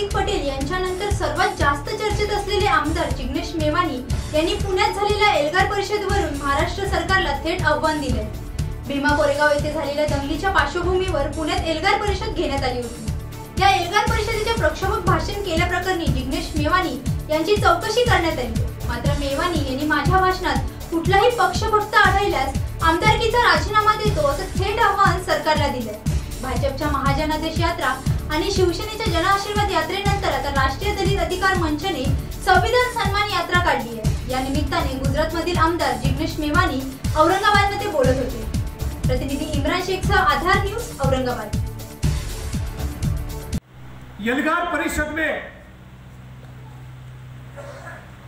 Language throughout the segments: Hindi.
हार्दिक पटेल यांच्यानंतर सर्वात जास्त चर्चेत असलेले आमदार जिग्नेश मेवानी यांनी पुण्यात झालेल्या एल्गार परिषदेवरून महाराष्ट्र सरकारला थेट आव्हान दिले भीमा कोरेगाव येथे झालेल्या दंगलीच्या पार्श्वभूमीवर पुण्यात एल्गार परिषद घेण्यात आली होती. या एल्गार परिषदेचे प्रक्षोभक भाषण केल्याप्रकरणी जिग्नेश मेवानी यांची चौकशी करण्यात आली. मात्र मेवानी यांनी माझ्या भाषणात कुठलाही पक्षभक्त आढळल्यास आमदारकीचा राजीनामा देतो असं थेट आव्हान सरकारला दिलं भाजपच्या महाजनादेश यात्रा आणि शिवसेनेच्या जनआशीर्वाद यात्रेनंतर राष्ट्रीय दलित अधिकार मंचने संविधान सन्मान यात्रा काढली आहे. या आमदार जिग्नेश मेवानी औरंगाबादमध्ये बोलत होते. प्रतिनिधी इम्रान शेखचा आधार न्यूज़ औरंगाबाद. यलगार परिषद में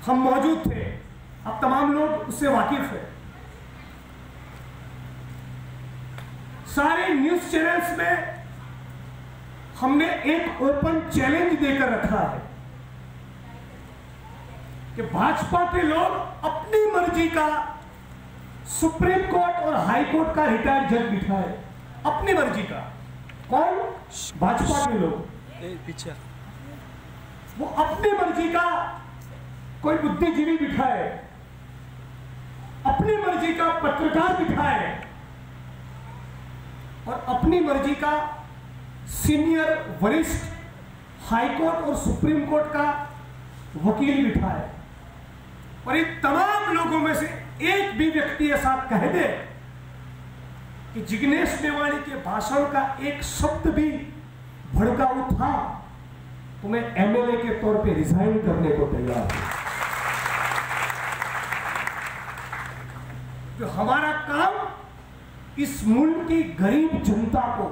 हम मौजूद थे। अब तमाम लोग उससे वाकिफ है। सारे न्यूज़ चैनल्स में हमने एक ओपन चैलेंज देकर रखा है कि भाजपा के लोग अपनी मर्ज़ी का सुप्रीम कोर्ट और हाई कोर्ट का रिटायर्ड जज बिठाए। अपनी मर्ज़ी का। कौन? भाजपा के लोग। पीछे। वो अपनी मर्ज़ी का कोई बुद्धिजीवी बिठाए। अपनी मर्ज़ी का पत्रकार बिठाए। और अपनी मर्ज़ी का सीनियर वरिष्ठ हाईकोर्ट और सुप्रीम कोर्ट का वकील बिठाए और इन तमाम लोगों में से एक भी व्यक्ति ऐसा कह दे कि जिग्नेश मेवाणी के भाषण का एक शब्द भी भड़काऊ था तो मैं एमएलए के तौर पे रिजाइन करने को तैयार हूँ। तो हमारा काम इस मुल्क की गरीब जनता को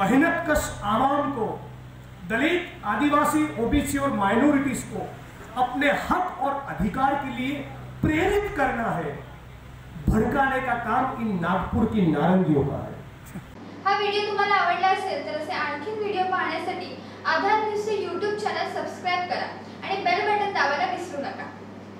मेहनत कश आवाम को, दलित, आदिवासी, ओबीसी और माइनॉरिटीज को अपने हक और अधिकार के लिए प्रेरित करना है, भड़काने का काम इन नागपुर की नारंगियों का है। हा व्हिडिओ तुम्हाला आवडला असेल तर असे आणखी व्हिडिओ पाहण्यासाठी आधार न्यूजचे यूट्यूब चॅनल सबस्क्राईब करा.